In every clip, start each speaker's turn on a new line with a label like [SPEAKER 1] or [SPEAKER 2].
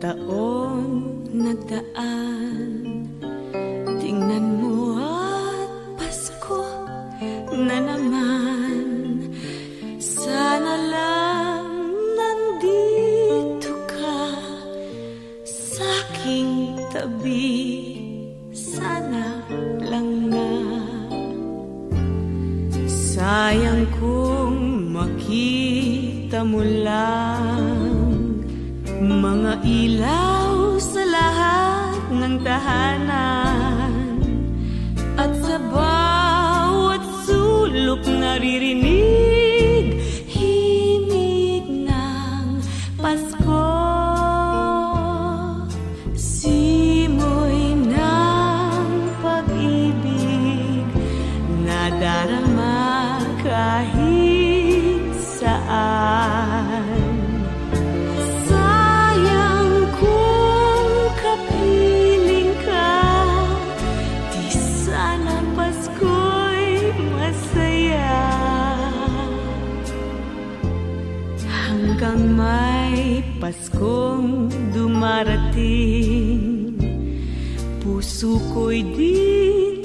[SPEAKER 1] taon nagdaan Tingnan mo at Pasko na naman. Sana lang nandito ka Sa aking tabi. Sana lang na. Sayang kung makita mo lang Mga ilaw sa lahat ng tahanan. At sa bawat sulok naririnig Himig ng Pasko. Simoy ng pag-ibig Nadarama kahit saan Hanggang may Paskong dumarating. Puso ko'y di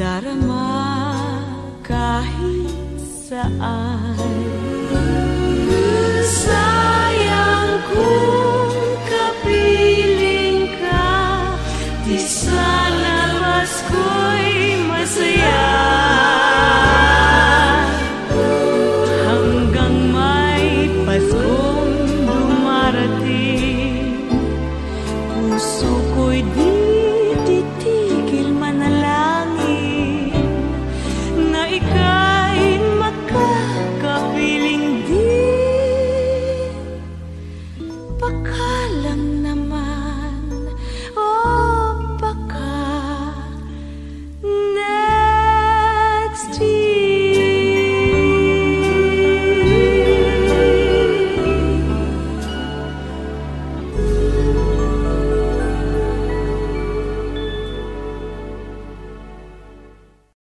[SPEAKER 1] Darma, kahit saan.